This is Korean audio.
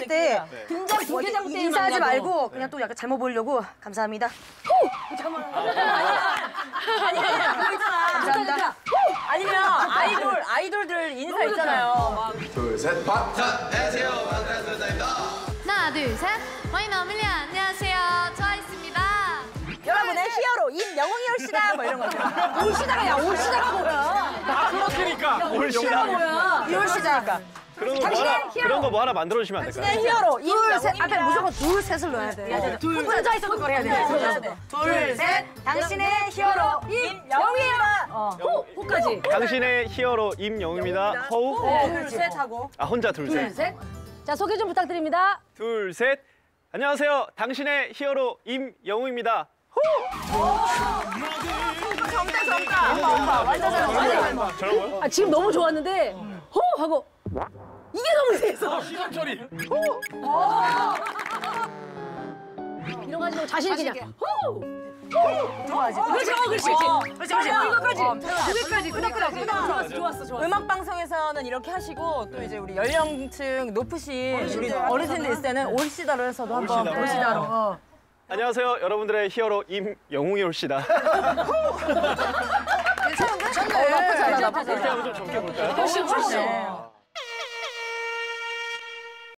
인사할 때 등장 부계장 때 인사하지 말고 그냥 또 약간 잘못 보이려고 감사합니다. 감사합니다. 아니면 아이돌 아이돌들 인사 있잖아요. 둘셋 박! 하나, 둘, 셋. 와인 어밀리아, 안녕하세요. 트와이스입니다. 여러분의 히어로 임영웅이올 씨다 뭐 이런 거죠. 올 씨다가 야올 씨다가 뭐야? 그렇게니까 올시다. 뭐야? 이월 시작. 그런 거 뭐 하나 그런 거 뭐 하나 만들어 주시면 안 될까요? 내 히어로 둘, 셋. 임영웅입니다. 앞에 무조건 둘, 셋을 넣어야 돼. 둘, 혼자 있어도 그걸 해야 돼. 둘, 셋. 당신의 히어로 임영웅이다. 어. 호까지. 당신의 히어로 임영웅입니다. 호우. 둘셋 하고. 아 혼자 둘 셋. 셋. 자 소개 좀 부탁드립니다. 둘 셋. 안녕하세요. 당신의 히어로 임영웅입니다. 정답 정답. 완전 잘 저런 거요? 아 지금 너무 좋았는데 호 하고 이게 너무 세서 시간처리. 이런 거 가지고 자신 있게 그냥 호. 좋아하지. 그렇지, 어, 그렇지, 그렇지. 그렇지, 어, 이거까지. 여기까지, 끄덕끄덕. 좋았어, 좋았어, 좋았어. 음악 방송에서는 이렇게 하시고 또 이제 우리 연령층 높으신 우리 어르신들 있을 때는 올시다로 해서도 한번 올시다로. 올시다로. 어. 안녕하세요. 여러분들의 히어로 임영웅이 올시다. 괜찮은데? 어, 나쁘지 않아, 나쁘지 이렇게 않아. 하면 좀 적게 볼까요? 훨씬 훨씬.